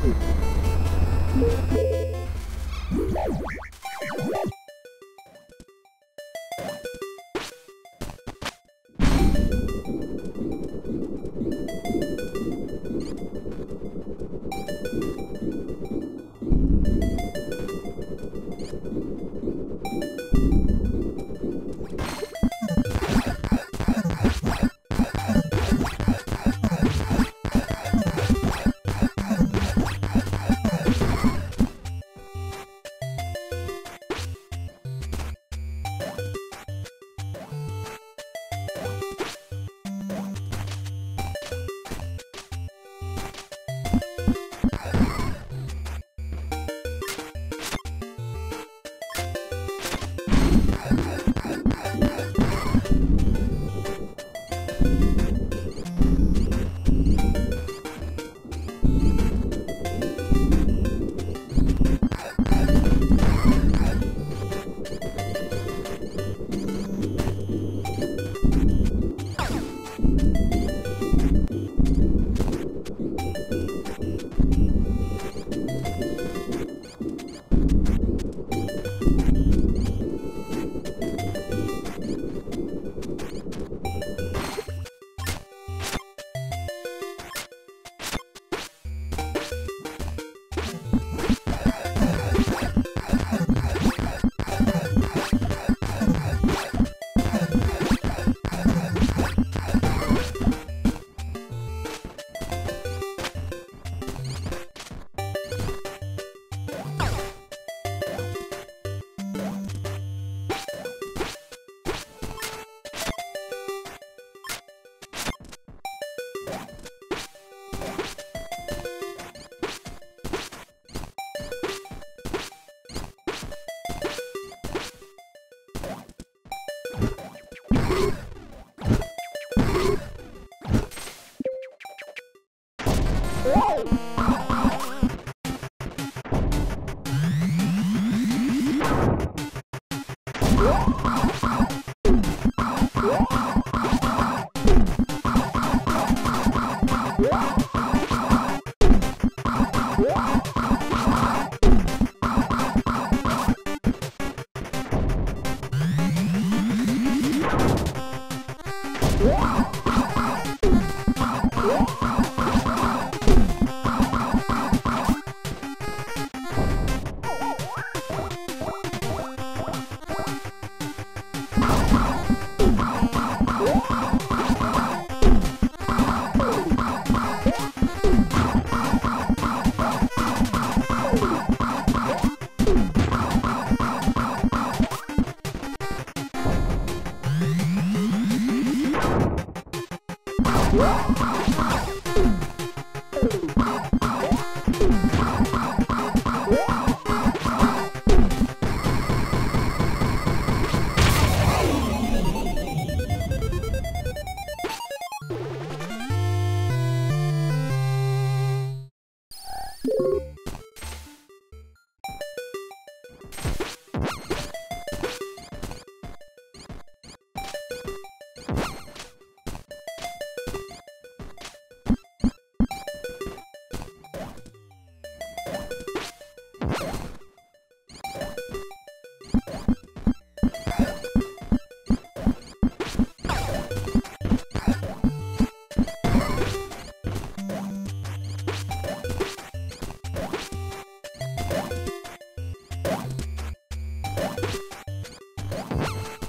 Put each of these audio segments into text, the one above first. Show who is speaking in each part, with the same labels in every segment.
Speaker 1: Thank
Speaker 2: Thank you.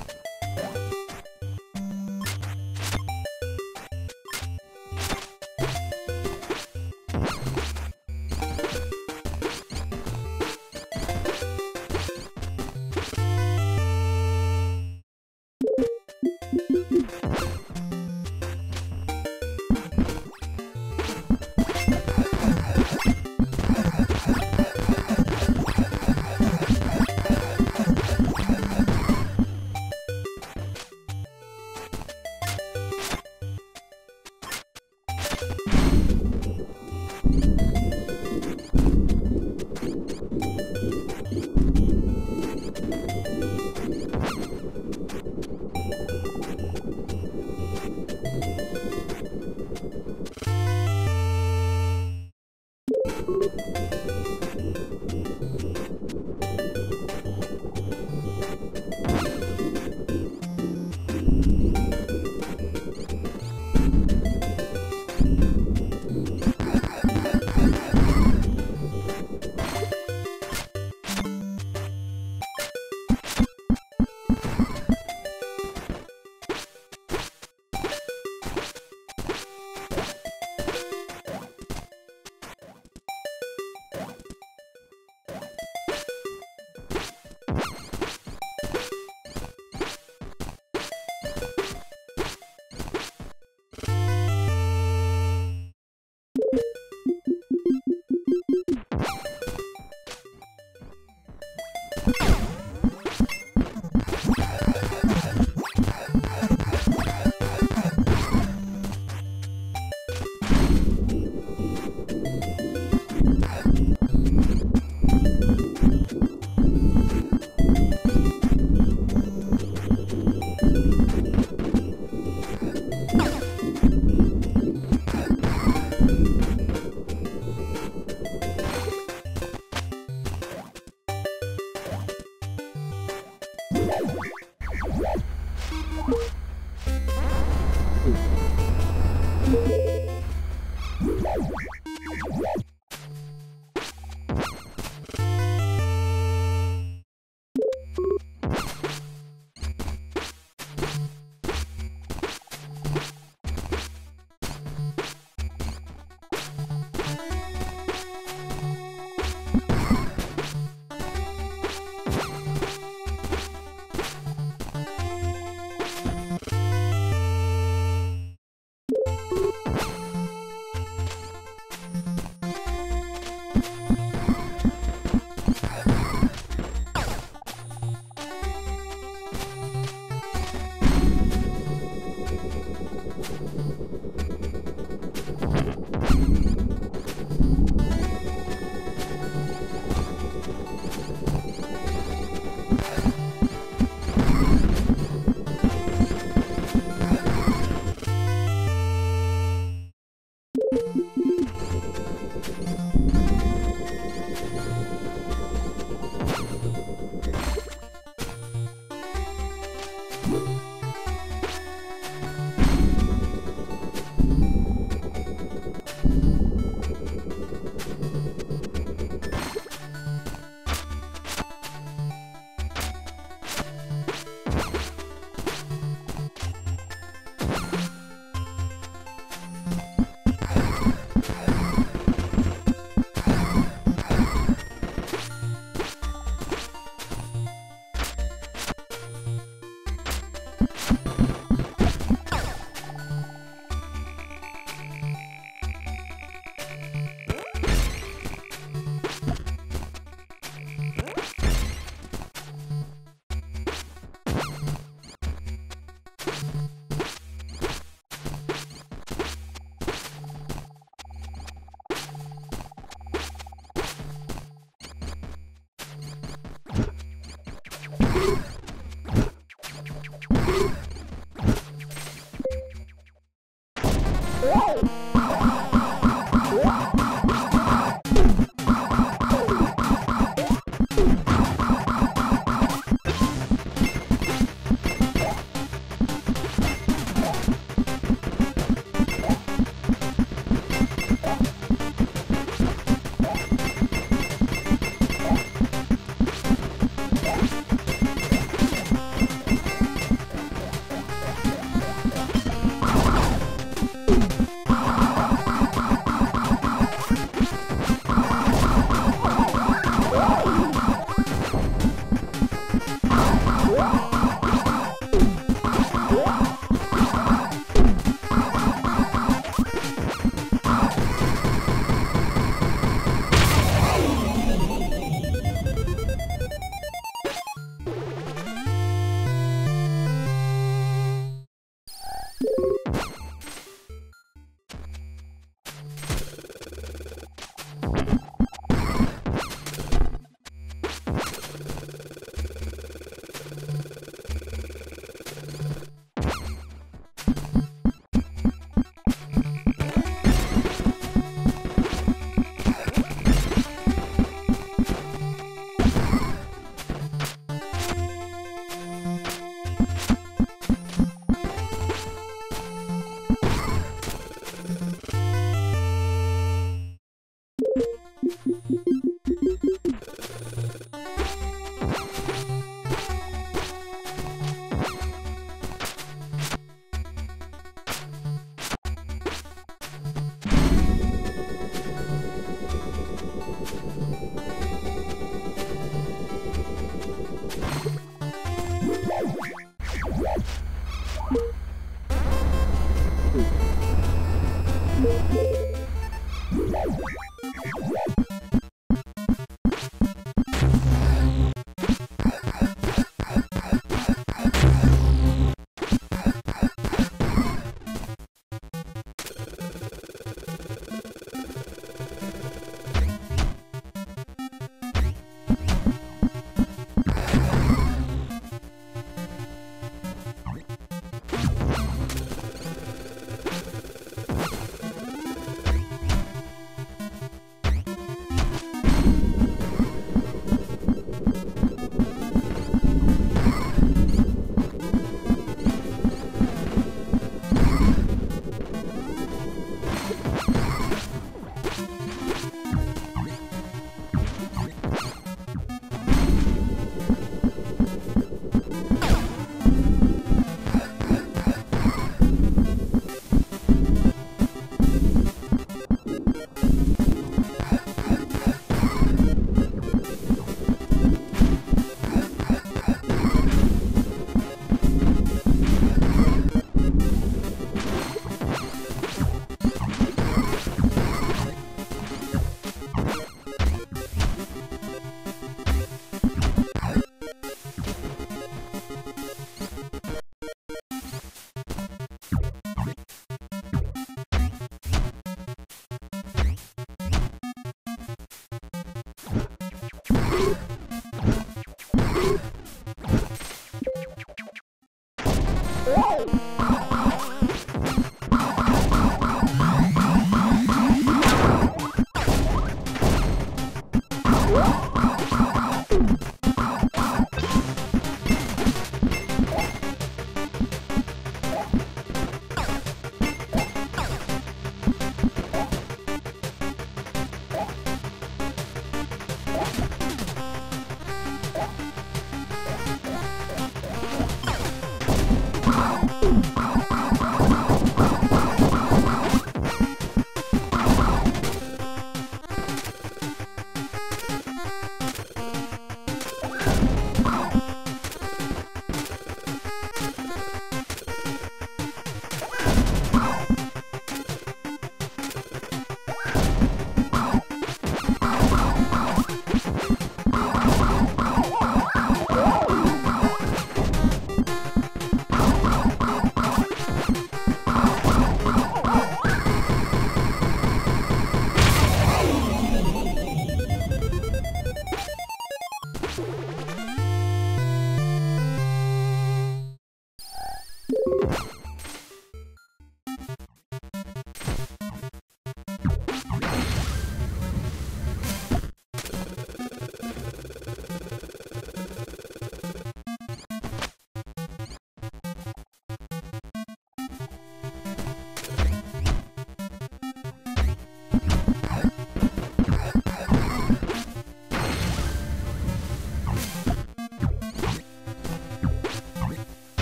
Speaker 2: you